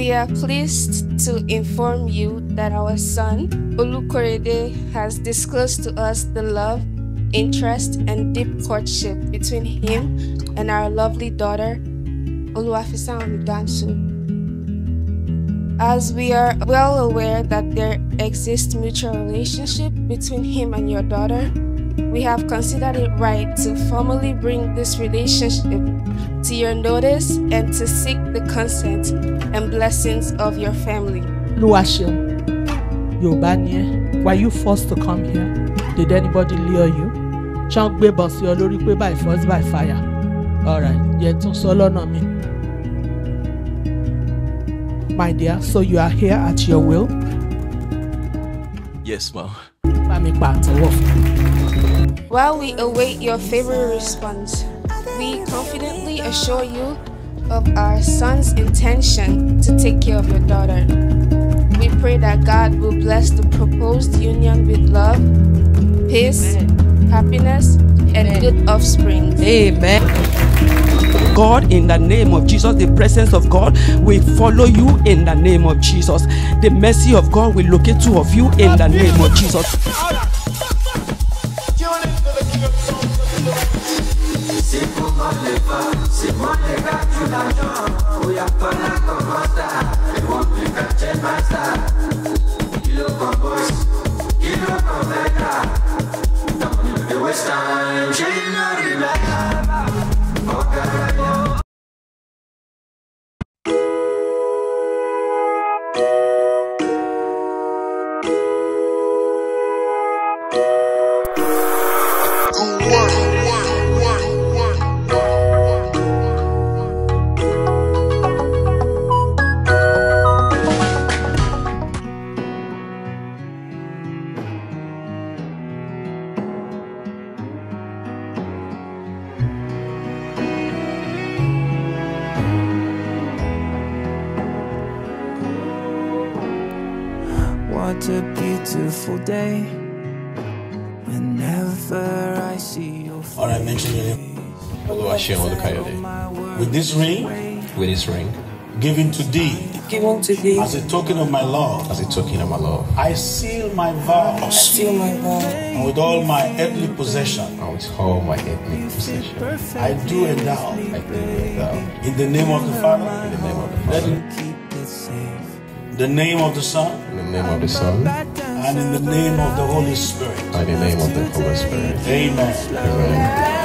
We are pleased to inform you that our son, Olukorede, has disclosed to us the love, interest, and deep courtship between him and our lovely daughter, Oluwafisan Dansu. As we are well aware that there exists mutual relationship between him and your daughter, we have considered it right to formally bring this relationship to your notice and to seek the consent and blessings of your family. Luashion, Yorùbá ni ẹ́. Were you forced to come here? Did anybody lure you? Ṣé wọ́n gbé bọ̀ sí ọ lórí pé by force by fire? Alright, yẹ tún sọ lọ́nà mi. My dear, so you are here at your will? Yes, ma'am. Bá mi pa àtẹ́wọ́ fún mi. While we await your favorable response, we confidently assure you of our son's intention to take care of your daughter. We pray that God will bless the proposed union with love, peace, happiness, and good offspring. Amen. God, in the name of Jesus, the presence of God will follow you in the name of Jesus. The mercy of God will locate two of you in the name of Jesus. c'est pour moi les oh, pas, c'est moi gars, tu y'a pas What a beautiful day. Whenever I see your face. All right, mention your name. Oluwaseun Olukorede. With this ring, With this ring, given to thee, given to thee. As a token of my love, as a token of my love, I seal my vows still my vow. and with all my earthly possession, and with all my ethnic possession, I do endow. I bring thou in the name of the Father, in the name of the let Father, Keep the name of the Son, in the name of the Son, and in the name of the Holy Spirit. in the name of the Holy Spirit. Amen. Amen.